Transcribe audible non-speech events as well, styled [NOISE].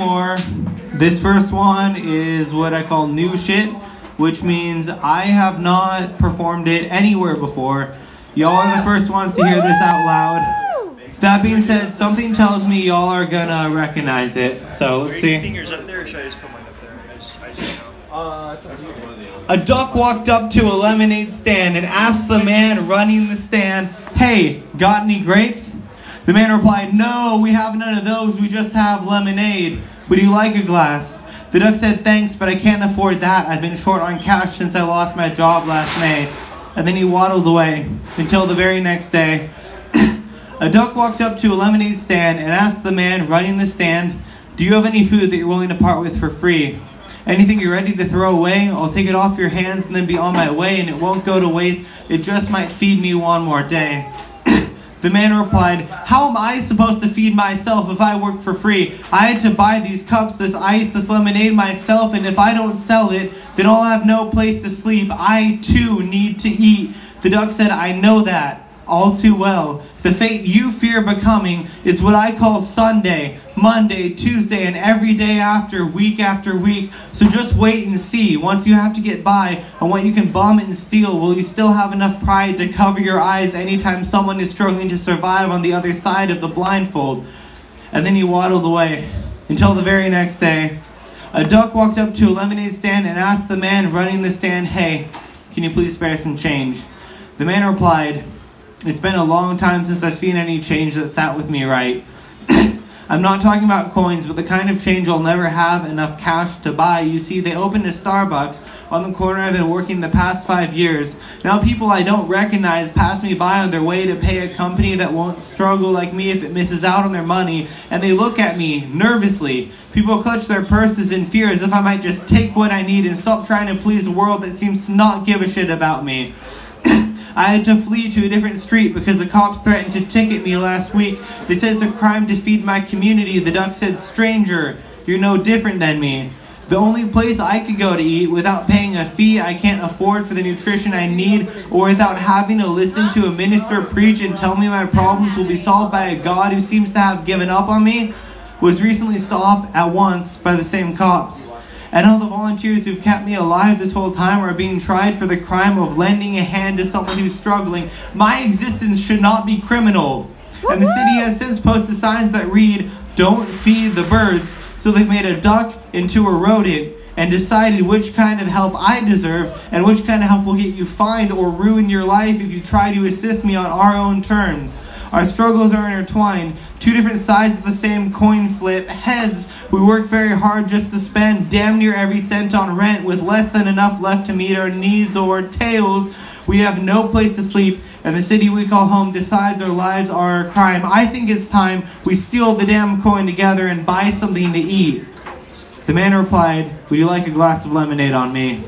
more. This first one is what I call new shit, which means I have not performed it anywhere before. Y'all are the first ones to hear this out loud. That being said, something tells me y'all are gonna recognize it. So let's see. fingers up there, should I just put mine up there? I just, I just know. Uh, A duck walked up to a lemonade stand and asked the man running the stand, Hey, got any grapes? The man replied, No, we have none of those. We just have lemonade. Would you like a glass? The duck said, Thanks, but I can't afford that. I've been short on cash since I lost my job last May. And then he waddled away until the very next day. [COUGHS] a duck walked up to a lemonade stand and asked the man running the stand, Do you have any food that you're willing to part with for free? Anything you're ready to throw away, I'll take it off your hands and then be on my way, and it won't go to waste. It just might feed me one more day. The man replied, How am I supposed to feed myself if I work for free? I had to buy these cups, this ice, this lemonade myself, and if I don't sell it, then I'll have no place to sleep. I too need to eat. The duck said, I know that all too well. The fate you fear becoming is what I call Sunday, Monday, Tuesday, and every day after, week after week. So just wait and see. Once you have to get by on what you can bum and steal, will you still have enough pride to cover your eyes anytime someone is struggling to survive on the other side of the blindfold? And then he waddled away until the very next day. A duck walked up to a lemonade stand and asked the man running the stand, Hey, can you please spare some change? The man replied, It's been a long time since I've seen any change that sat with me right. [COUGHS] I'm not talking about coins, but the kind of change I'll never have enough cash to buy. You see, they opened a Starbucks on the corner I've been working the past five years. Now people I don't recognize pass me by on their way to pay a company that won't struggle like me if it misses out on their money, and they look at me nervously. People clutch their purses in fear as if I might just take what I need and stop trying to please a world that seems to not give a shit about me. I had to flee to a different street because the cops threatened to ticket me last week. They said it's a crime to feed my community. The duck said, Stranger, you're no different than me. The only place I could go to eat without paying a fee I can't afford for the nutrition I need, or without having to listen to a minister preach and tell me my problems will be solved by a God who seems to have given up on me, was recently stopped at once by the same cops. And all the volunteers who've kept me alive this whole time are being tried for the crime of lending a hand to someone who's struggling. My existence should not be criminal. And the city has since posted signs that read, Don't feed the birds. So they've made a duck into a rodent and decided which kind of help I deserve and which kind of help will get you fined or ruin your life if you try to assist me on our own terms. Our struggles are intertwined, two different sides of the same coin flip. Heads, we work very hard just to spend damn near every cent on rent with less than enough left to meet our needs, or tails, we have no place to sleep, and the city we call home decides our lives are a crime. I think it's time we steal the damn coin together and buy something to eat. The man replied, Would you like a glass of lemonade on me?